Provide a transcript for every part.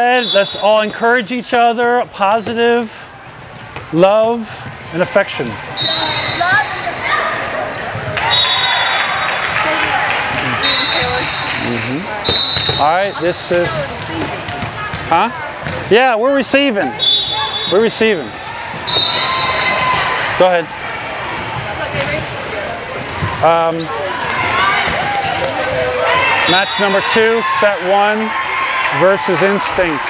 Let's all encourage each other, positive love and affection. Mm-hmm. All right, this is, huh? Yeah, we're receiving. We're receiving. Go ahead. Um, match number two, set one versus instinct.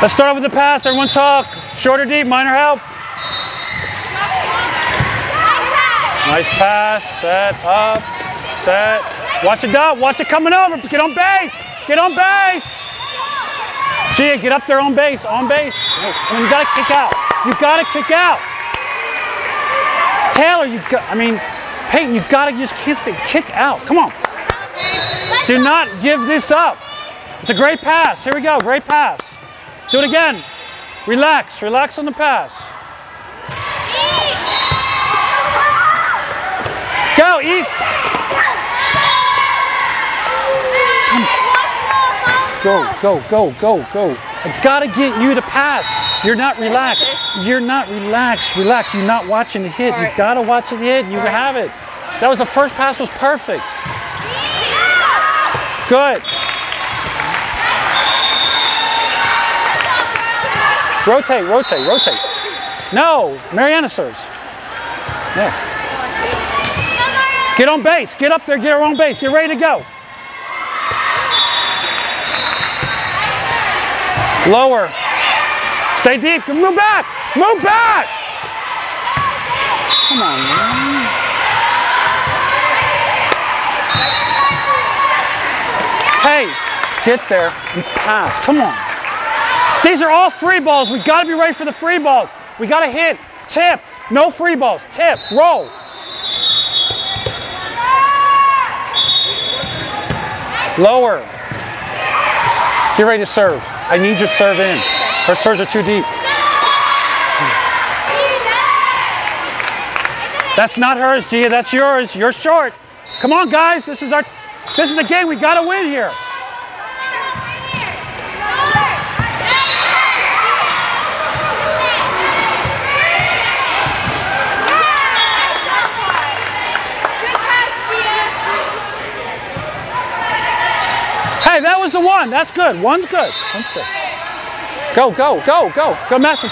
Let's start with the pass. Everyone talk. Short or deep, minor help. Nice pass. Set up. Set. Watch it up. Watch it coming over. Get on base. Get on base. Gia, get up there on base. On base. Oh, I mean, you got to kick out. You got to kick out. Taylor, you got, I mean, Peyton, you got to just it. Kick out. Come on. Do not give this up. It's a great pass. Here we go. Great pass. Do it again. Relax. Relax on the pass. Go, eat. Go, go, go, go, go. I gotta get you to pass. You're not relaxed. You're not relaxed. Relax. You're not watching the hit. You gotta watch it hit. You have it. That was the first pass was perfect. Good. Rotate, rotate, rotate. No, Mariana serves. Yes. Get on base. Get up there. Get her on base. Get ready to go. Lower. Stay deep. Move back. Move back. Come on, man. Hey, get there and pass. Come on. These are all free balls. We got to be ready for the free balls. We got to hit, tip, no free balls, tip, roll. Lower. Get ready to serve. I need your serve in. Her serves are too deep. That's not hers, Gia. That's yours. You're short. Come on, guys. This is our. This is the game. We got to win here. Hey, that was the one. That's good. One's good. One's good. Go, go, go, go. Go, Messi.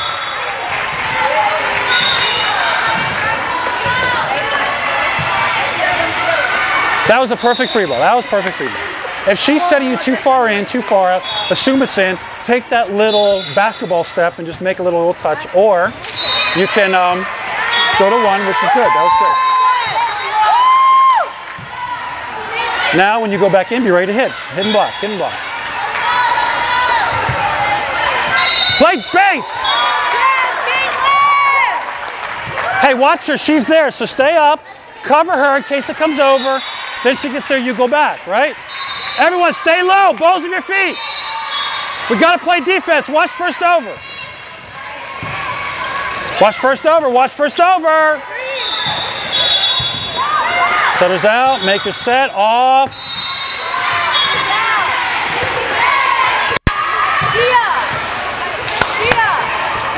That was a perfect free ball. That was perfect free ball. If she's setting you too far in, too far out, assume it's in. Take that little basketball step and just make a little, little touch. Or you can um, go to one, which is good. That was good. Now, when you go back in, be ready to hit. Hidden block, hidden block. Play base. Hey, watch her. She's there, so stay up. Cover her in case it comes over. Then she gets there, you go back, right? Everyone, stay low. Balls of your feet. We got to play defense. Watch first over. Watch first over. Watch first over. Setters out, make your set, off.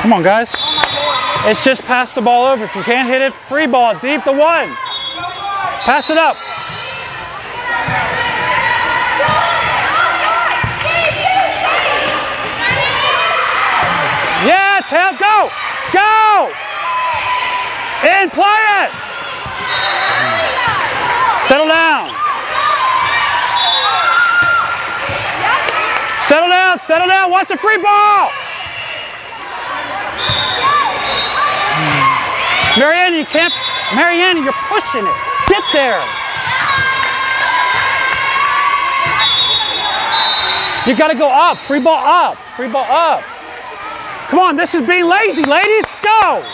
Come on, guys. It's just pass the ball over. If you can't hit it, free ball, deep to one. Pass it up. Yeah, tail, go, go. And play it. Settle down. Settle down, settle down. Watch the free ball. Marianne, you can't. Marianne, you're pushing it. Get there. You got to go up. Free ball up. Free ball up. Come on, this is being lazy, ladies. Go.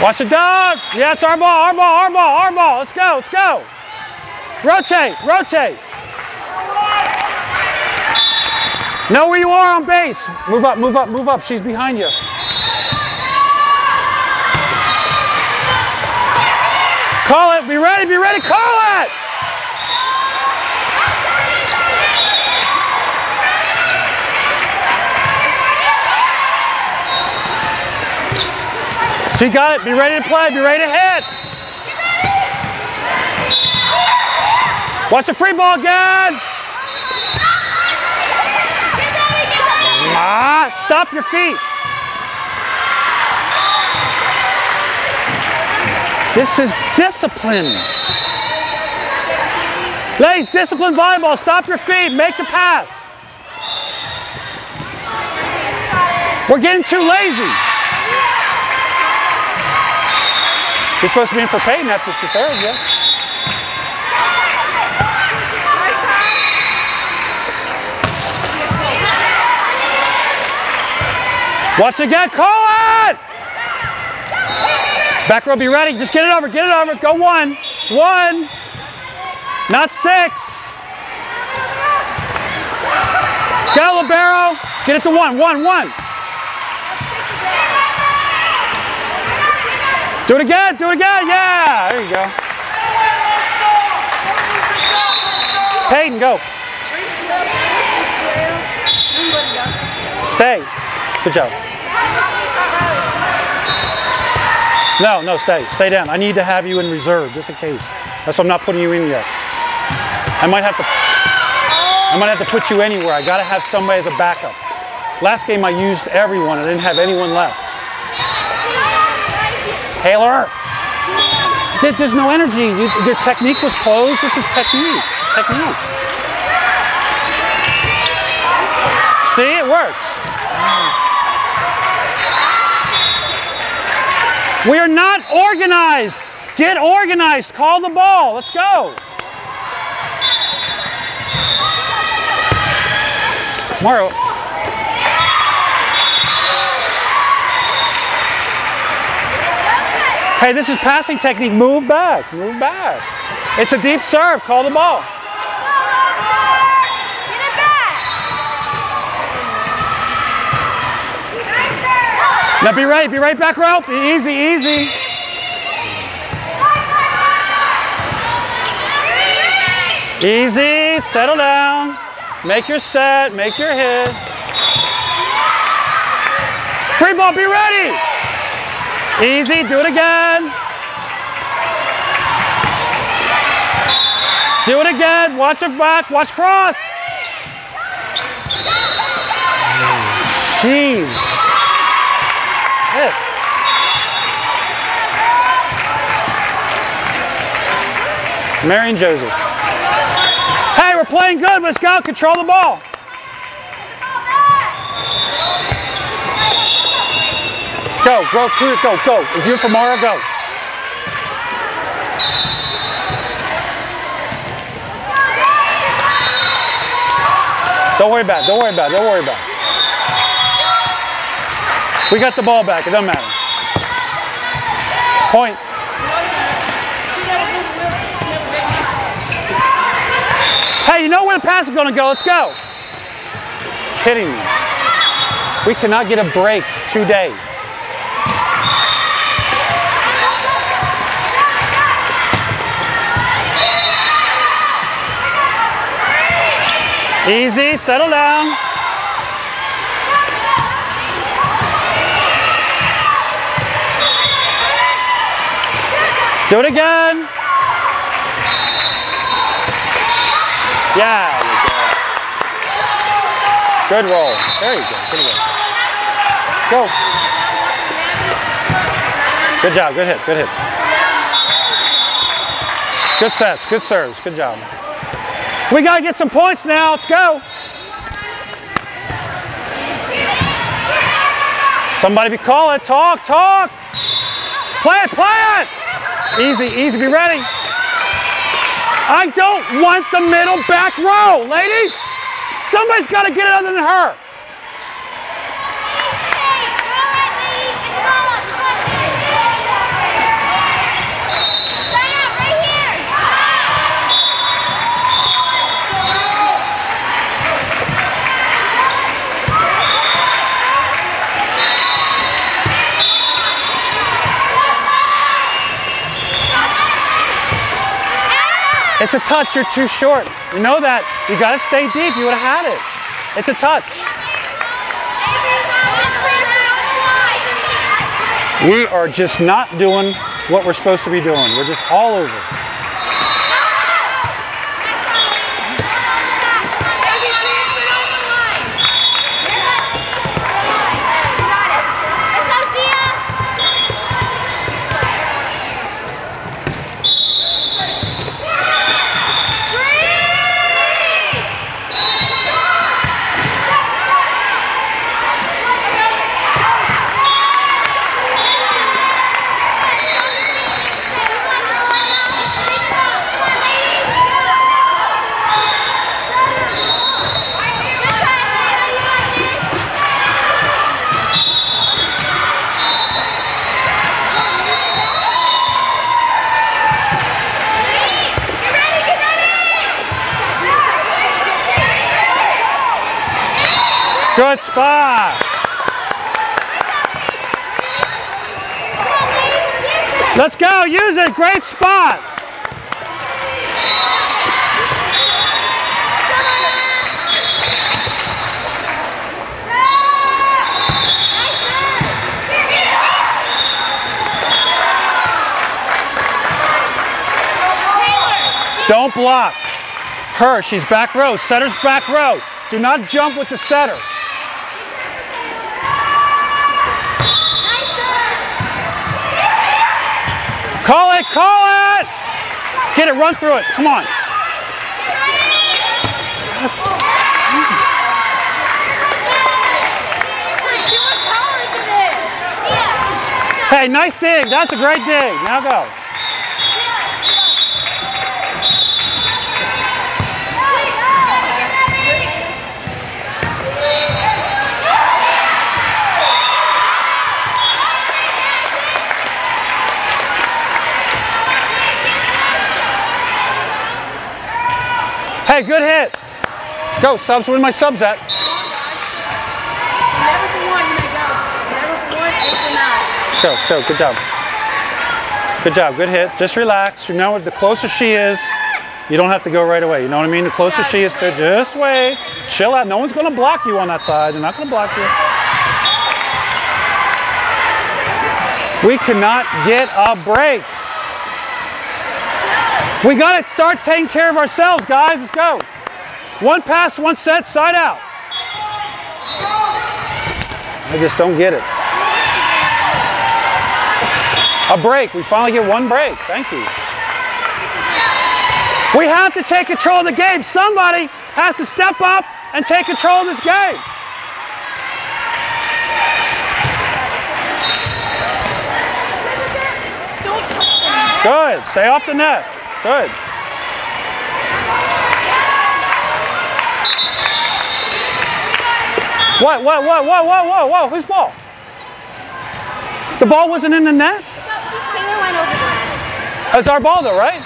Watch the dog. Yeah, it's our ball, our ball, our ball, our ball. Let's go, let's go. Rotate, rotate. Know where you are on base. Move up, move up, move up. She's behind you. Call it. Be ready, be ready. Call it. She got it. Be ready to play. Be ready to hit. Watch the free ball again. Ah, stop your feet. This is discipline. Ladies, discipline volleyball. Stop your feet. Make the pass. We're getting too lazy. You're supposed to be in for Peyton after she served, yes? Watch again, call it! Back row, be ready. Just get it over, get it over. Go one. One. Not six. Go, Libero. Get it to one, one, one. Do it again, do it again, yeah, there you go. Peyton, go. Stay. Good job. No, no, stay. Stay down. I need to have you in reserve, just in case. That's why I'm not putting you in yet. I might have to I might have to put you anywhere. I gotta have somebody as a backup. Last game I used everyone. I didn't have anyone left. Taylor. There's no energy. Your technique was closed. This is technique. Technique. See, it works. We are not organized. Get organized. Call the ball. Let's go. Mario, Hey, this is passing technique. Move back. Move back. It's a deep serve. Call the ball. Now be right. Be right back row. Be easy, easy. Easy. Settle down. Make your set. Make your hit. Free ball. Be ready. Easy, do it again. Do it again, watch it back, watch cross. Jeez. Yes. Marion Joseph. Hey, we're playing good. Let's go. Control the ball. Go, go, go, go. Is you for Mara? Go. Don't worry about it. Don't worry about it. Don't worry about it. We got the ball back. It doesn't matter. Point. Hey, you know where the pass is going to go. Let's go. Kidding me. We cannot get a break today. Easy, settle down. Do it again. Yeah, Good roll. There you go. Good. Go. Good job. Good hit. Good hit. Good sets. Good serves. Good job. We got to get some points now. Let's go. Somebody be calling. Talk, talk. Play it, play it. Easy, easy. Be ready. I don't want the middle back row, ladies. Somebody's got to get it other than her. It's a touch, you're too short. You know that. You gotta stay deep, you would've had it. It's a touch. We are just not doing what we're supposed to be doing. We're just all over. Good spot. Let's go, use it, great spot. Don't block. Her, she's back row, setter's back row. Do not jump with the setter. Call it, call it! Get it, run through it, come on. Hey, nice dig, that's a great dig. Now go. Hey, good hit. Go, subs. Where my subs at? Let's go, let's go. Good job. Good job, good hit. Just relax. Remember, the closer she is, you don't have to go right away. You know what I mean? The closer she is to just wait. Chill out. No one's going to block you on that side. They're not going to block you. We cannot get a break. We got to start taking care of ourselves, guys. Let's go. One pass, one set, side out. I just don't get it. A break. We finally get one break. Thank you. We have to take control of the game. Somebody has to step up and take control of this game. Good. Stay off the net. Good. What, what, what, whoa, whoa, whoa, whoa, whose ball? The ball wasn't in the net? Taylor went over there. That's our ball though, right?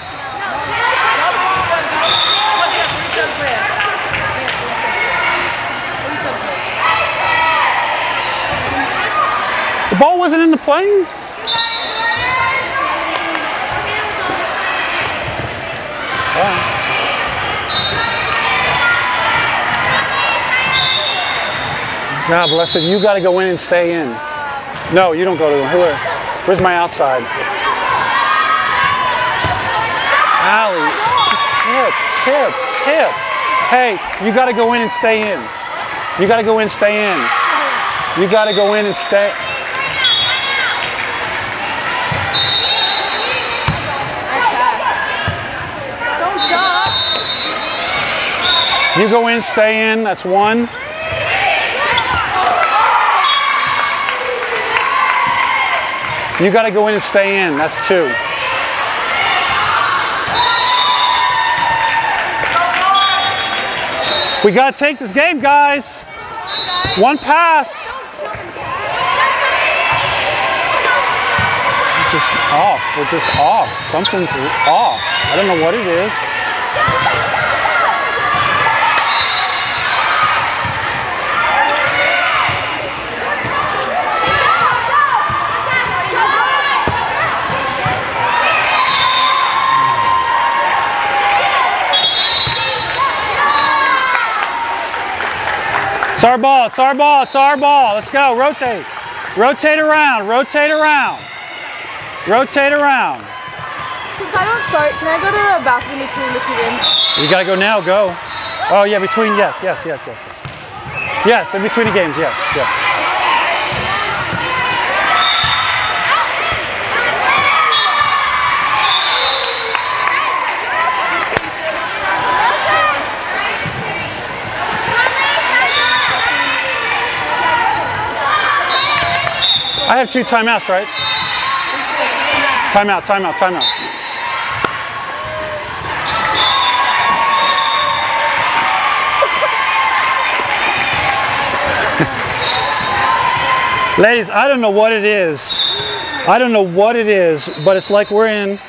The ball wasn't in the plane? God bless it. You got to go in and stay in. No, you don't go to the. Where, where's my outside? Allie, just tip, tip, tip. Hey, you got to go in and stay in. You got to go in, stay in. You got to go in and stay. Don't stop. You go in, stay in. That's one. You got to go in and stay in. That's two. We got to take this game, guys. One pass. We're just off. We're just off. Something's off. I don't know what it is. It's our ball. It's our ball. It's our ball. Let's go. Rotate. Rotate around. Rotate around. Rotate around. Since I don't start, can I go to the bathroom between the two games? You gotta go now. Go. Oh yeah, between yes, yes, yes, yes, yes. Yes, in between the games. Yes, yes. Have two timeouts, right? Timeout, timeout, timeout. Ladies, I don't know what it is. I don't know what it is, but it's like we're in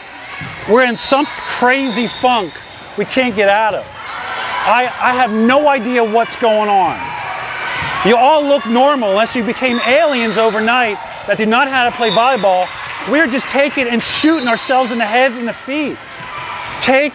we're in some crazy funk we can't get out of. I, I have no idea what's going on. You all look normal unless you became aliens overnight that did not know how to play volleyball. We're just taking and shooting ourselves in the heads and the feet. Take